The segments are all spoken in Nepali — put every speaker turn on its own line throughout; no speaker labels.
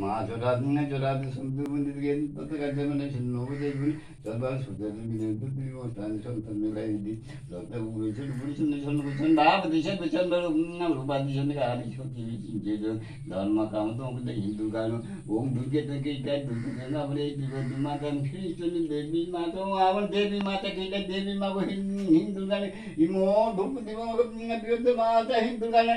ಮಾ ಜೊರಾದನ್ನ ಜೊರಾದ ಶಬ್ದ ಬಂದಿದ್ರಿಗೆ ಎಂತ ಗಡ್ಡೆ ಮನೆ ನೋವು ದೇವಿ ಜೊಬಾರ ಸುದ್ದಿ ಜೊತೆ ಬಿಸಿಲು ಬಿಡಿಸಿನ ಚಂದ ಬಿಸಿಲು ಲಾಭ ದಿಶ ಬಿಚಂದ ನಾವು ರೂಪಾ ದಿಶನ ಆರಿಸೋ ಕಿವಿ ಧರ್ಮ ಕಾಮ तो हिंदू गालो ओम दुर्गे तके इटा दुर्गे ना बोले देवी माता फिर चली देवी माता आवन देवी माता के इटा देवी माँ को हिंदू गाले इमो धूप दिवा मगर बिरोध माता हिंदू गाले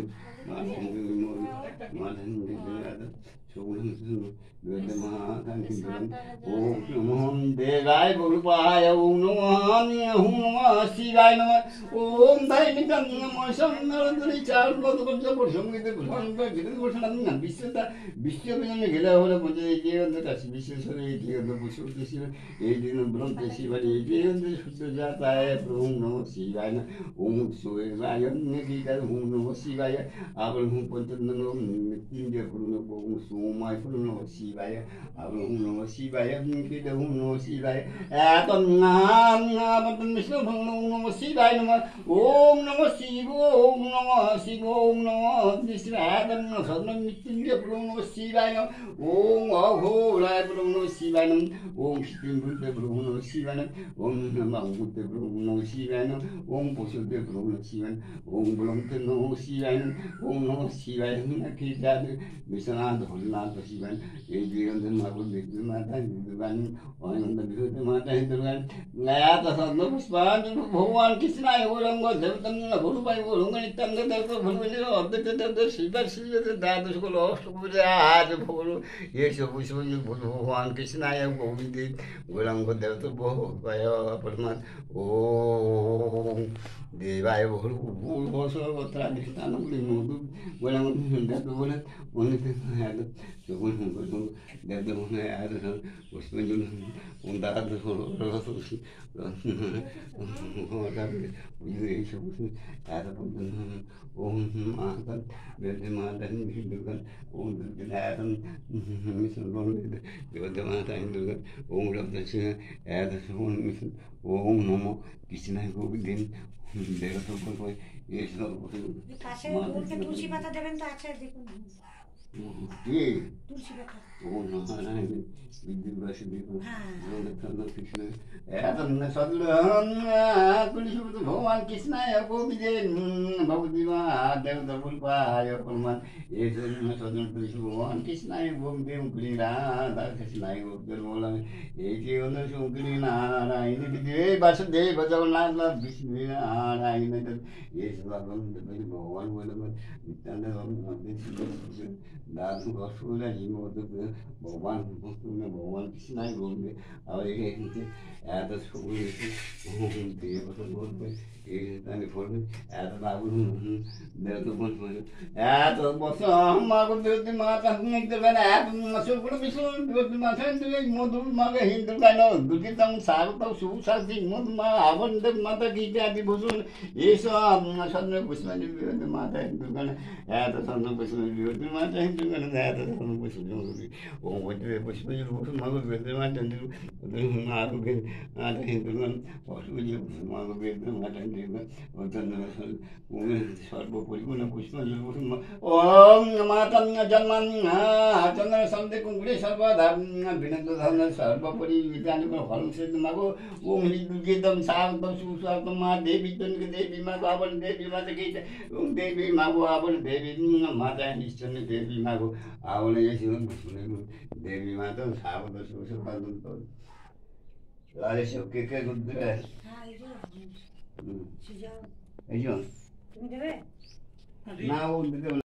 देवाय गुरुपाय ओम नमः ओम नमः शिवाय नमः ओम दाय मितं नमः संनरदरी चार लोक पंच वर्षम गीत भूषण का गीत भूषण न विश्व दा विश्व में ने गेला होला पंच जे अंदर का विश्व सरे जे अंदर पुष्प देसी ए दिन ब्रह्म देसी वाले जे अंदर शुद्ध जाता है ओम नमः शिवाय ओम सोय राय ने की कर ओम नमः शिवाय शिवाय आवड हुँ पञ्चन्द मृत्युञ्जय गुरु नको সোমাই ফুল ন শিবায় আবু ন শিবায় কিদ হু ন শিবায় এত নাম নাম বিষ্ণু ভং নম শিবায় নম ওম নম শিব ওম নম শিব ওম নম বিষ্ণু আদম ন সদ মৃত্যুঞ্জয় প্রভু নম শিবায় নম ওম অঘোরায় প্রভু নম শিবায় নম ওম শ্রীমূর্তে প্রভু নম শিবায় নম ওম নমূর্তে প্রভু নম শিবায় নম ওম পশুতে প্রভু নম শিবায় ওম বলমতে নম শিবায় ओम नमः शिवाय कीर्तन विश्वनाथ भोलनाथ शिवन ये दिगंध महापुर विष्णु माता विद्वान अनंत विष्णु माता है दुर्गा गया तो सब लोग कृष्ण है वो रंग देव तम भोलू भाई वो देव तो भोलू ने अद्वैत शिव शिव तो आज भोलू ये सब कुछ भगवान कृष्ण है देव तो बहुत भयो परमात्मा ओ देवाय भोलू भोलू भोलू गोत्रा بالموضوع ولا مدرسهم دبولا ومدرسهم هذا شغلهم هذا এই সমস্ত এত ওম মাতা বেদে মাতা দুর্গা ওম দুর্গায়তন মিশ্রণ বলবে বেদে দুর্গা ওম রব্দ সিংহ এত ওম নম কৃষ্ণায় গোবিন্দিন দেবতম্পল করে এই সব
দেখুন
सजिलो भगवान् कृष्ण विजय भगवतीमा देवता पुल्पा यो हनुमान यसरी सजिलो तुलसी भगवान् कृष्णाय भोम कुली राधा कृष्ण गोपदेव बोला हुनु नारायण विजय वासुदेव बजाउनाथ विष्णु नारायण यस भगवान् 나는 뭐 소리를 이모도 그 뭐만 무슨에 뭐만 신나게 오는데 아버지가 이제 애도 소리 뒤에 무슨 뭐고 일단이 보는 애도 나고는 내도 보는 애도 무슨 엄마고 되었지 마다 흥행들간 애도 무슨 그런 무슨 되었지 마선 되게 모두 마가 힘들간 그렇게 당 사고도 수사지 모두 마 아버지들 마다 기대 아비 무슨 예수 선을 무슨 말이 되었지 마다 힘들간 애도 선을 무슨 말이 되었지 마다 힘들간 నేను తయారు పోయి ఒకటి పసిపోయి మాకు పెద్ద మాట అంటే నాకు మాట ఇంటున్నాను మాకు పెద్ద మాట అంటే సర్వపరిపూర్ణ పుష్పం ఓం మాతం జన్మన్న చంద్ర సంధి కుంకుడి సర్వధర్మ వినోదన సర్వపరి విధానం ఫలం చేసి మాకు ఓం గీతం సాగతం సుస్వాగతం మా దేవి తొనికి దేవి మాకు ఆవిడ దేవి మాత గీత దేవి మాకు ఆవిడ దేవి మాత ఇష్టం దేవి నాకు ఆవుల చేసి నేను దేన్ని మాత్రం సాగుతో చూసి పదులుతో అదే ఒక్కే గుర్తుగా అయ్యో నా ఉంది